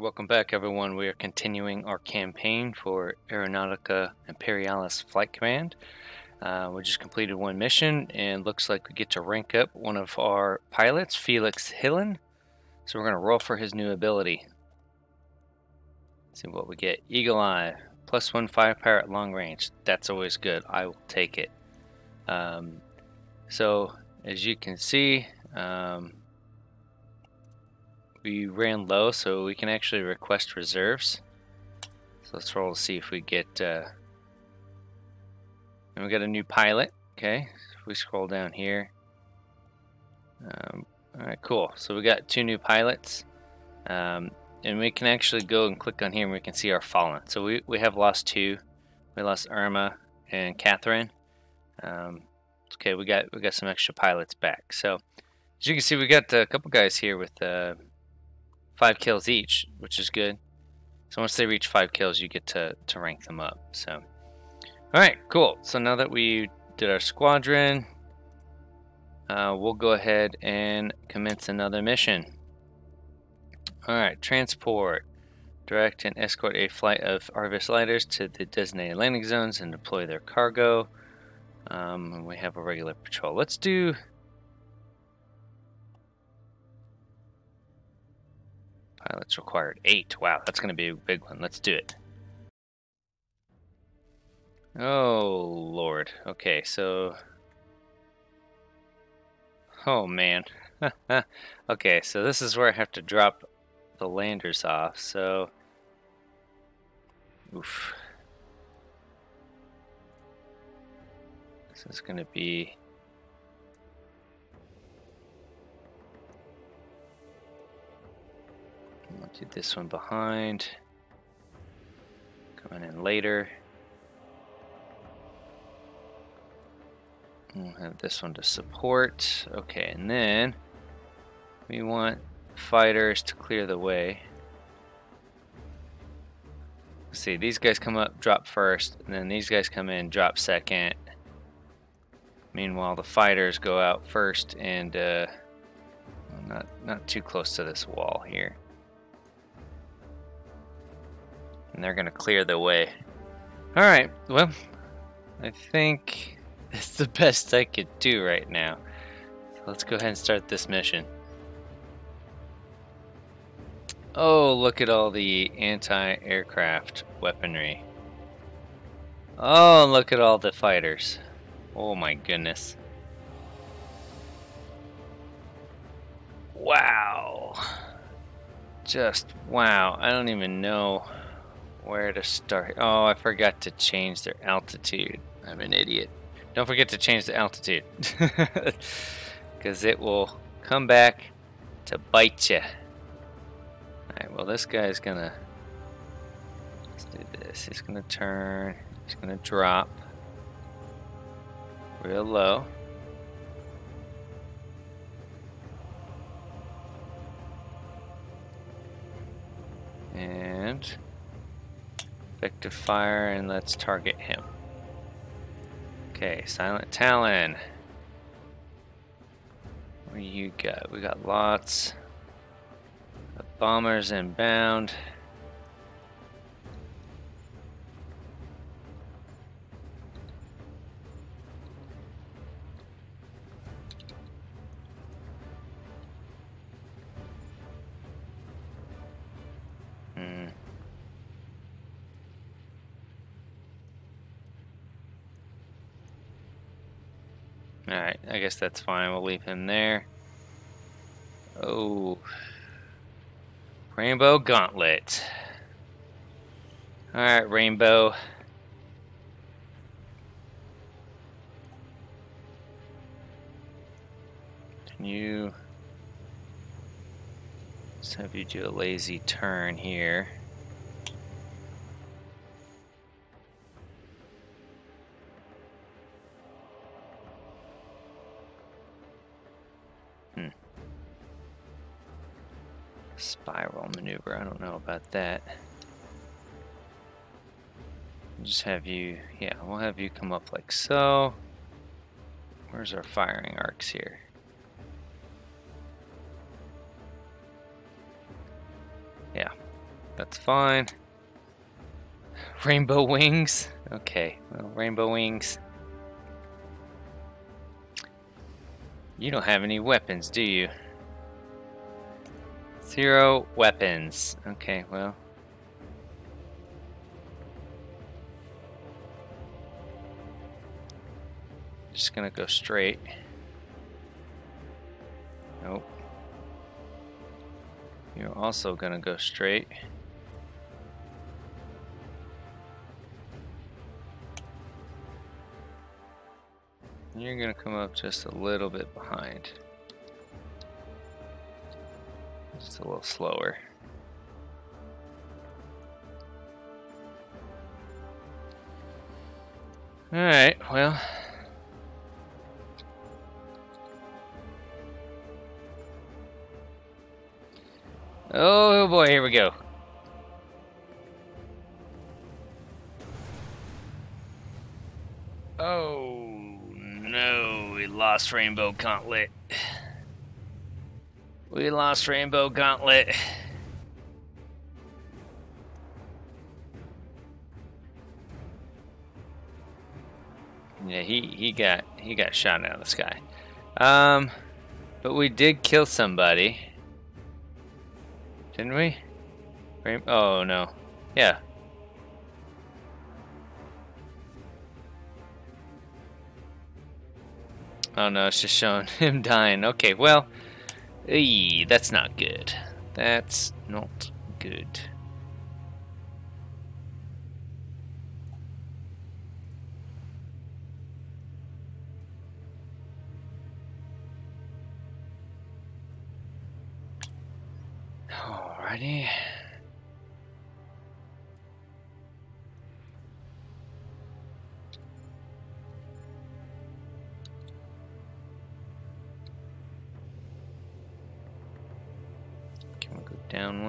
Welcome back everyone. We are continuing our campaign for Aeronautica Imperialis Flight Command. Uh, we just completed one mission and looks like we get to rank up one of our pilots, Felix Hillen. So we're going to roll for his new ability. see what we get. Eagle Eye, plus one firepower at long range. That's always good. I will take it. Um, so as you can see, um, we ran low, so we can actually request reserves. So let's roll to see if we get. Uh, and we got a new pilot. Okay, if we scroll down here. Um, all right, cool. So we got two new pilots, um, and we can actually go and click on here, and we can see our fallen. So we we have lost two. We lost Irma and Catherine. Um, okay, we got we got some extra pilots back. So as you can see, we got a couple guys here with. Uh, five kills each, which is good. So once they reach five kills, you get to, to rank them up. So, all right, cool. So now that we did our squadron, uh, we'll go ahead and commence another mission. All right, transport. Direct and escort a flight of Arvus lighters to the designated landing zones and deploy their cargo. Um, we have a regular patrol. Let's do Uh, Pilots required. Eight. Wow, that's going to be a big one. Let's do it. Oh, Lord. Okay, so... Oh, man. okay, so this is where I have to drop the landers off, so... Oof. This is going to be... I'll do this one behind. Coming in later. We'll have this one to support. Okay, and then we want fighters to clear the way. Let's see, these guys come up, drop first, and then these guys come in, drop second. Meanwhile, the fighters go out first and uh, not not too close to this wall here. And they're gonna clear the way. Alright, well, I think it's the best I could do right now. So let's go ahead and start this mission. Oh, look at all the anti-aircraft weaponry. Oh, look at all the fighters. Oh my goodness. Wow. Just wow. I don't even know where to start. Oh, I forgot to change their altitude. I'm an idiot. Don't forget to change the altitude. Because it will come back to bite you. Alright, well this guy's gonna... Let's do this. He's gonna turn. He's gonna drop. Real low. And... Effective fire, and let's target him. Okay, Silent Talon. What you got? We got lots. of bombers inbound. Guess that's fine. We'll leave him there. Oh. Rainbow Gauntlet. Alright, Rainbow. Can you... Let's have you do a lazy turn here. Spiral maneuver, I don't know about that. just have you, yeah, we'll have you come up like so. Where's our firing arcs here? Yeah. That's fine. Rainbow wings. Okay, well, rainbow wings. You don't have any weapons, do you? Zero weapons. Okay, well. Just gonna go straight. Nope. You're also gonna go straight. You're gonna come up just a little bit behind. Just a little slower. Alright, well. Oh boy, here we go. Oh no, we lost Rainbow Gauntlet. We lost Rainbow Gauntlet. Yeah, he, he got he got shot out of the sky. Um, but we did kill somebody, didn't we? Rain oh no, yeah. Oh no, it's just showing him dying. Okay, well. Eee, that's not good. That's not good. Alrighty.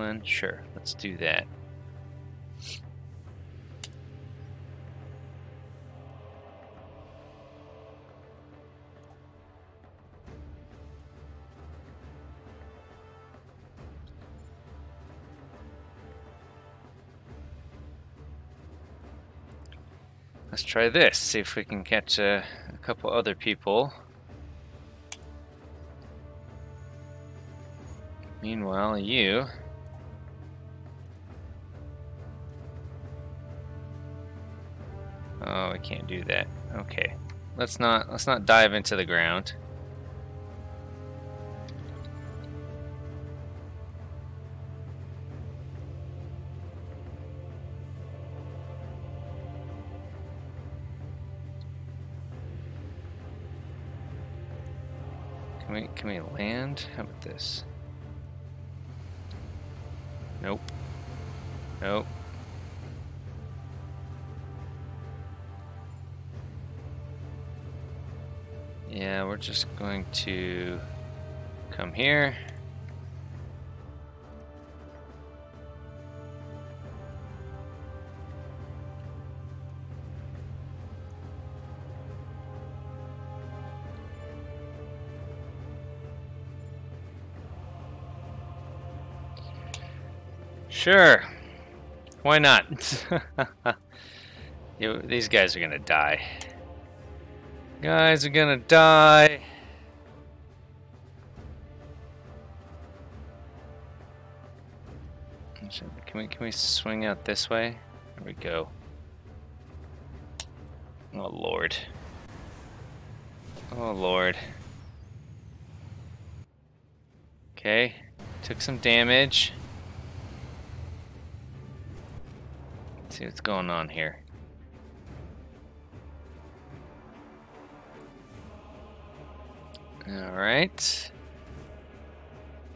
One? Sure, let's do that. Let's try this, see if we can catch a, a couple other people. Meanwhile, you... Oh, I can't do that. Okay. Let's not let's not dive into the ground. Can we can we land? How about this? Nope. Nope. Yeah, we're just going to come here. Sure. Why not? you, these guys are gonna die. Guys are gonna die. Can we can we swing out this way? There we go. Oh lord. Oh lord. Okay. Took some damage. see what's going on here. Alright.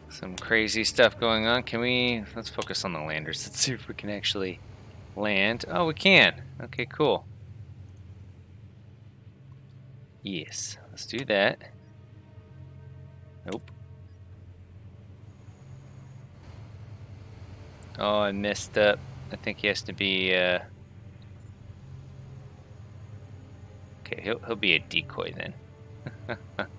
Some crazy stuff going on. Can we... Let's focus on the landers. Let's see if we can actually land. Oh, we can. Okay, cool. Yes. Let's do that. Nope. Oh, I messed up. I think he has to be. Uh... Okay, he'll he'll be a decoy then.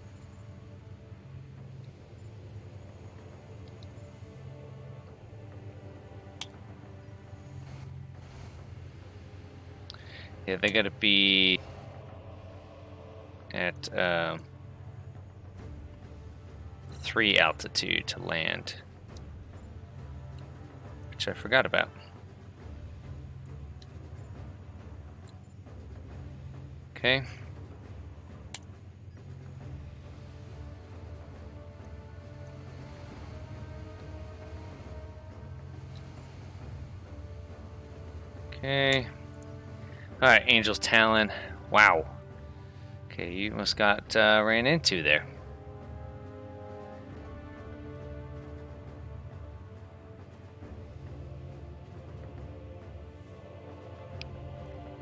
Yeah, they gotta be at um, three altitude to land, which I forgot about. Okay. Okay. Alright, Angel's Talon. Wow. Okay, you must got uh, ran into there.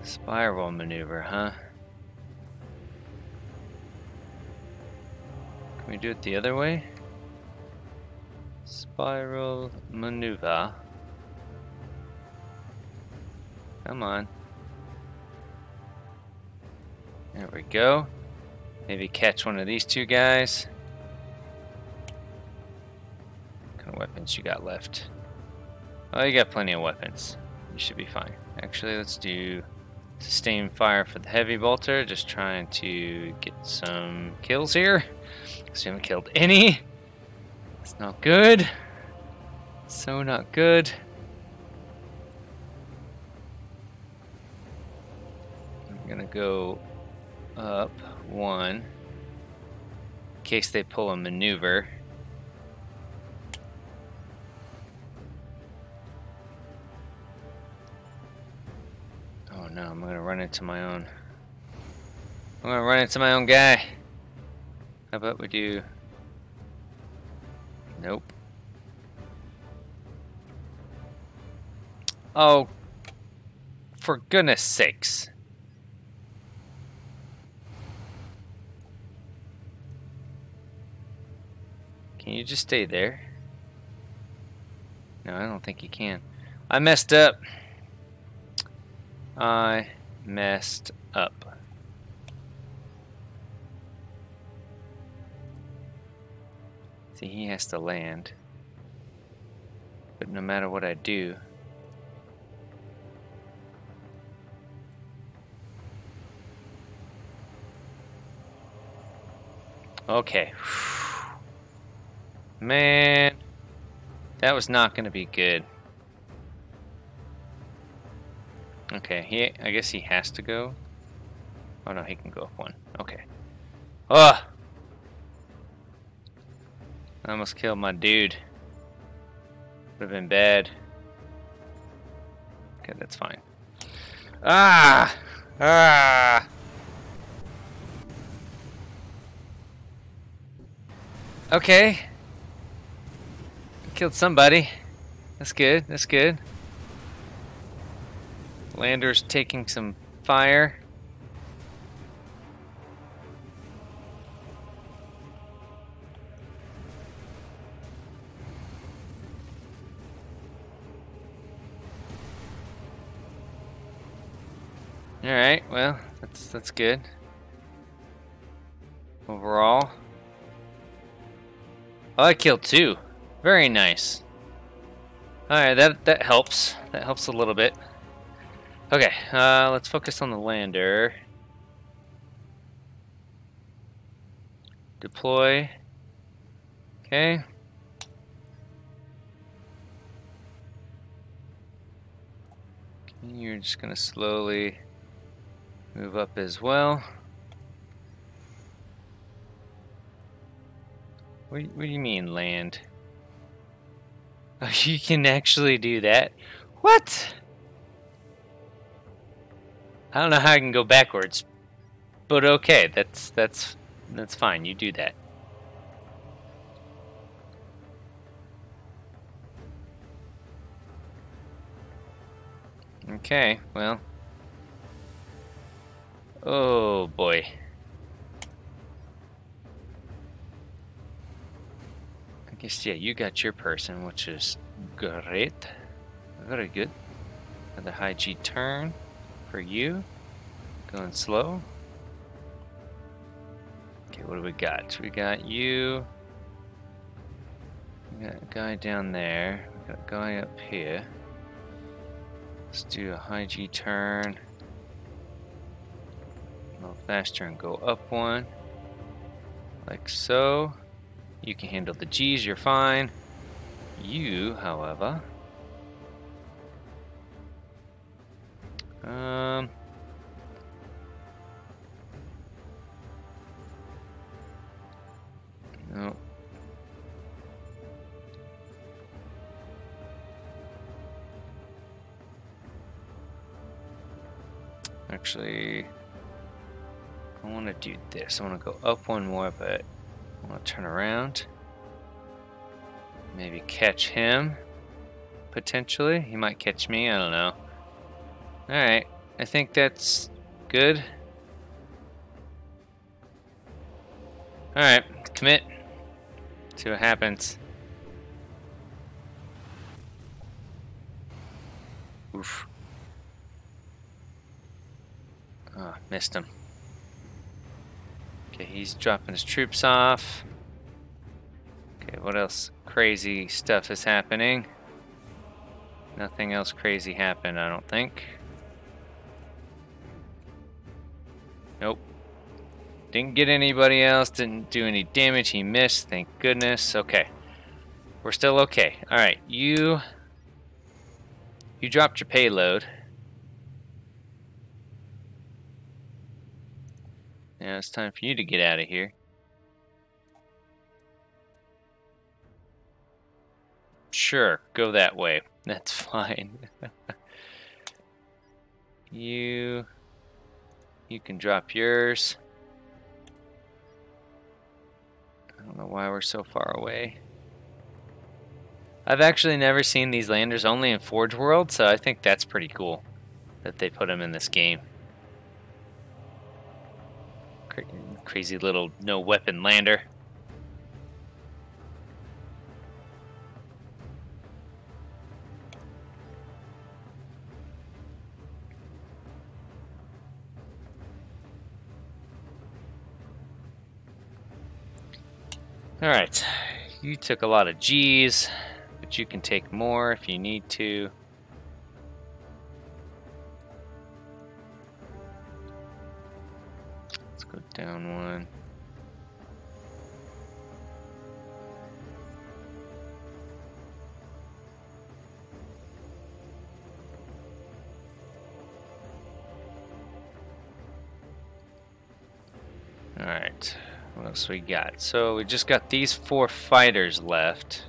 Spiral maneuver, huh? Can we do it the other way? Spiral maneuver. Come on. There we go. Maybe catch one of these two guys. What kind of weapons you got left? Oh, you got plenty of weapons. You should be fine. Actually, let's do sustain fire for the heavy bolter. Just trying to get some kills here. Because we haven't killed any. It's not good. So not good. I'm gonna go up one in case they pull a maneuver. Oh no, I'm gonna run into my own. I'm gonna run into my own guy. How about we do. Nope. Oh, for goodness sakes. You just stay there? No, I don't think you can. I messed up. I messed up. See, he has to land. But no matter what I do, Okay. Man, that was not going to be good. Okay, he. I guess he has to go. Oh no, he can go up one. Okay. Ugh! I almost killed my dude. Would have been bad. Okay, that's fine. Ah! Ah! Okay. Killed somebody. That's good, that's good. Lander's taking some fire. Alright, well, that's that's good. Overall. Oh, I killed two. Very nice. Alright, that, that helps. That helps a little bit. Okay, uh, let's focus on the lander. Deploy. Okay. You're just going to slowly move up as well. What, what do you mean, land? Oh, you can actually do that? What? I don't know how I can go backwards, but okay, that's that's that's fine. You do that. Okay, well. Oh boy. Guess, yeah, you got your person, which is great. Very good. Another high G turn for you. Going slow. Okay, what do we got? We got you. We got a guy down there. We got a guy up here. Let's do a high G turn. A little faster and go up one. Like so. You can handle the G's, you're fine. You, however... Um... No. Actually, I want to do this. I want to go up one more, but I want to turn around. Maybe catch him, potentially. He might catch me, I don't know. Alright, I think that's good. Alright, commit. See what happens. Oof. Oh, missed him. He's dropping his troops off. Okay, what else crazy stuff is happening? Nothing else crazy happened, I don't think. Nope. Didn't get anybody else, didn't do any damage, he missed, thank goodness. Okay. We're still okay. Alright, you... You dropped your payload. Now it's time for you to get out of here. Sure, go that way. That's fine. you... You can drop yours. I don't know why we're so far away. I've actually never seen these landers only in Forge World, so I think that's pretty cool that they put them in this game crazy little no weapon lander. Alright, you took a lot of G's, but you can take more if you need to. Down one. Alright, what else we got? So we just got these four fighters left.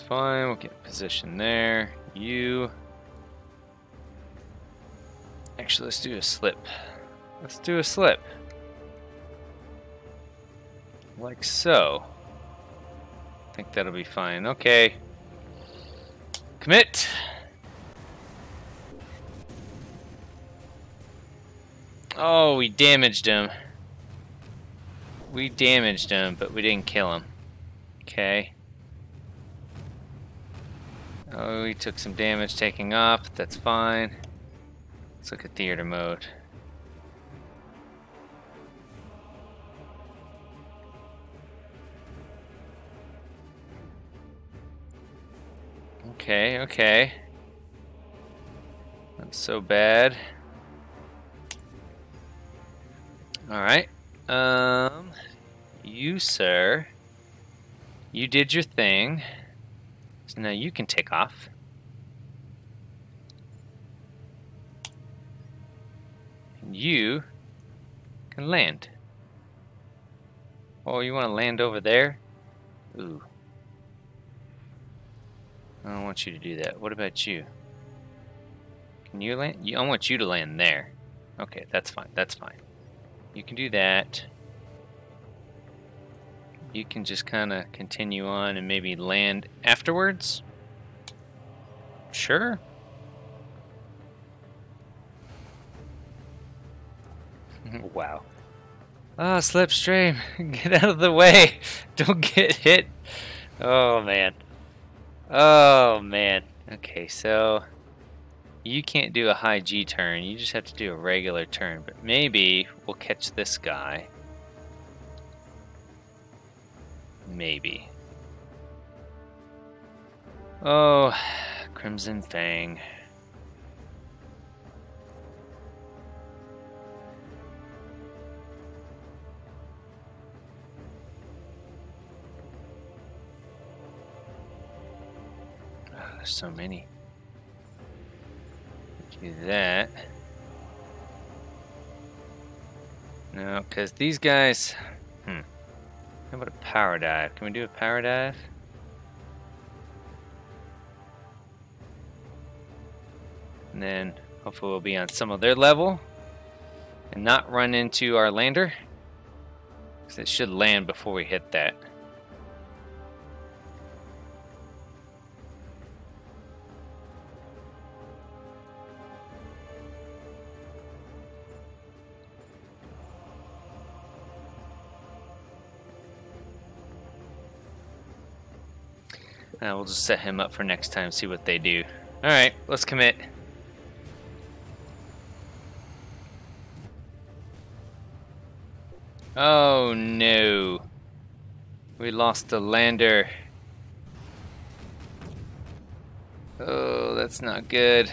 Fine. We'll get position there. You. Actually, let's do a slip. Let's do a slip. Like so. I think that'll be fine. Okay. Commit. Oh, we damaged him. We damaged him, but we didn't kill him. Okay. Oh, he took some damage taking off. That's fine. Let's look at theater mode. Okay, okay. Not so bad. Alright. Um, you, sir, you did your thing. So now you can take off. And you can land. Oh, you want to land over there? Ooh. I don't want you to do that. What about you? Can you land? I want you to land there. Okay, that's fine. That's fine. You can do that you can just kind of continue on and maybe land afterwards? Sure. wow. Oh, slipstream. Get out of the way. Don't get hit. Oh, man. Oh, man. Okay, so... You can't do a high G turn. You just have to do a regular turn. But maybe we'll catch this guy. Maybe. Oh, Crimson Fang. Oh, there's so many. Do that. No, because these guys... How about a power dive? Can we do a power dive? And then hopefully we'll be on some of their level and not run into our lander. Because it should land before we hit that. We'll just set him up for next time, see what they do. Alright, let's commit. Oh no. We lost the lander. Oh, that's not good.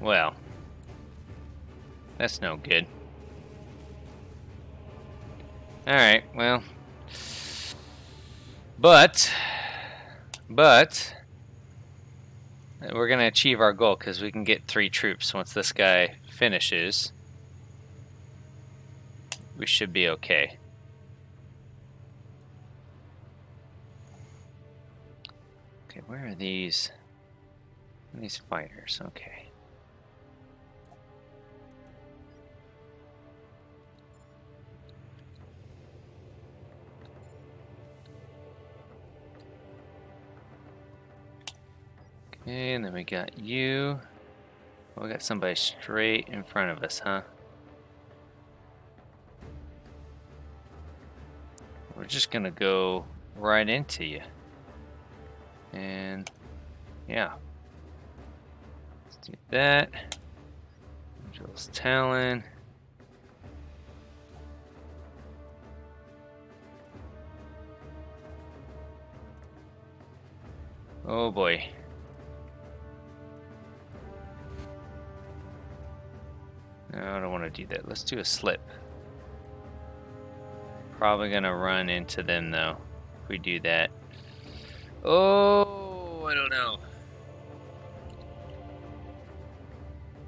Well, that's no good. Alright, well. But, but, we're going to achieve our goal because we can get three troops once this guy finishes. We should be okay. Okay, where are these? These fighters, okay. Okay, and then we got you. we got somebody straight in front of us, huh? We're just gonna go right into you. And yeah. Let's do that. Angel's Talon. Oh boy. To do that. Let's do a slip. Probably gonna run into them though, if we do that. Oh, I don't know.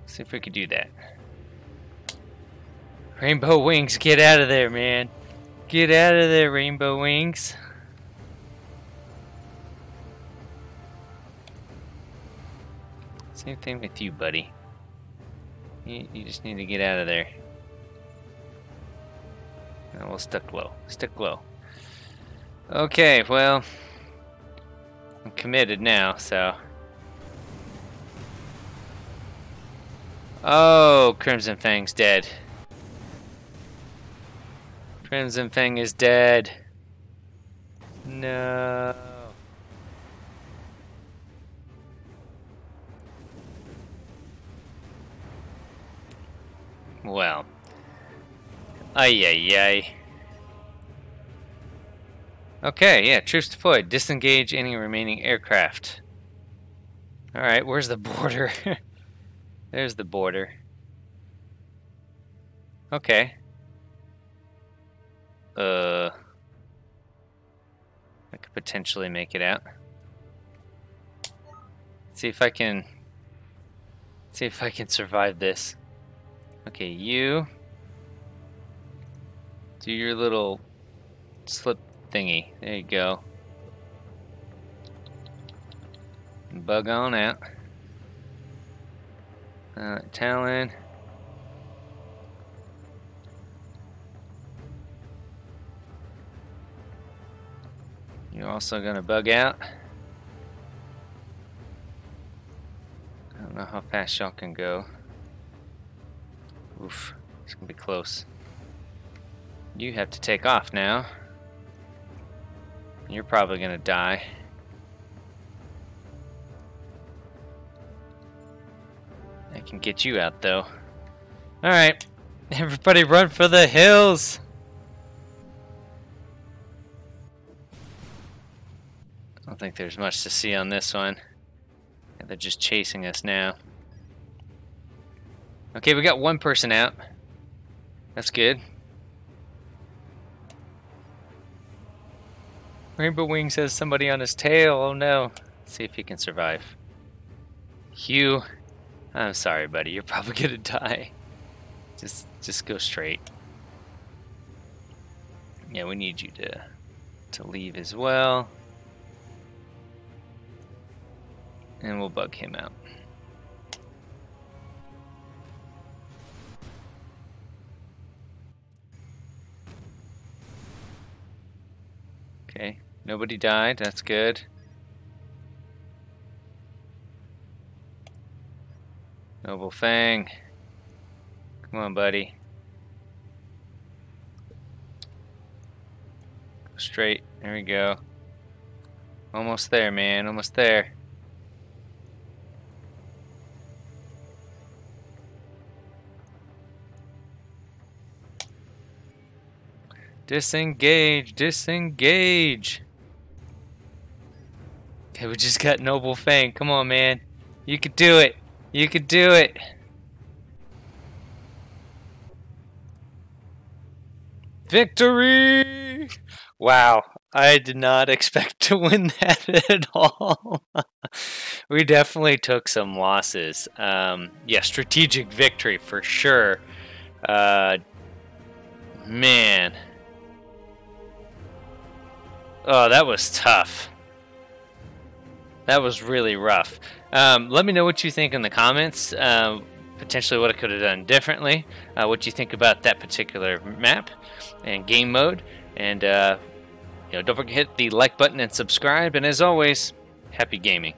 see if we could do that. Rainbow Wings, get out of there, man. Get out of there, Rainbow Wings. Same thing with you, buddy. You, you just need to get out of there. And we'll stick low. Stick low. Okay, well, I'm committed now, so. Oh, Crimson Fang's dead. Crimson Fang is dead. No. Well. Ay ay ay. Okay, yeah, troops deployed. Disengage any remaining aircraft. Alright, where's the border? There's the border. Okay. Uh... I could potentially make it out. see if I can... See if I can survive this. Okay, you do your little slip thingy. There you go. Bug on out. Uh, Talon. You're also gonna bug out. I don't know how fast y'all can go. Oof, it's gonna be close. You have to take off now. You're probably gonna die. I can get you out though. Alright. Everybody run for the hills! I don't think there's much to see on this one. they're just chasing us now. Okay, we got one person out. That's good. Rainbow Wings has somebody on his tail. Oh no. Let's see if he can survive. Hugh, I'm sorry, buddy. You're probably gonna die. Just, just go straight. Yeah, we need you to, to leave as well. And we'll bug him out. Okay, nobody died, that's good. Noble Fang. Come on, buddy. Straight. There we go. Almost there, man. Almost there. Disengage, disengage. Okay, we just got Noble Fang. Come on, man. You could do it. You could do it. Victory! Wow, I did not expect to win that at all. we definitely took some losses. Um, yeah, strategic victory for sure. Uh, man. Oh, that was tough. That was really rough. Um, let me know what you think in the comments. Uh, potentially what I could have done differently. Uh, what you think about that particular map and game mode. And uh, you know, don't forget to hit the like button and subscribe. And as always, happy gaming.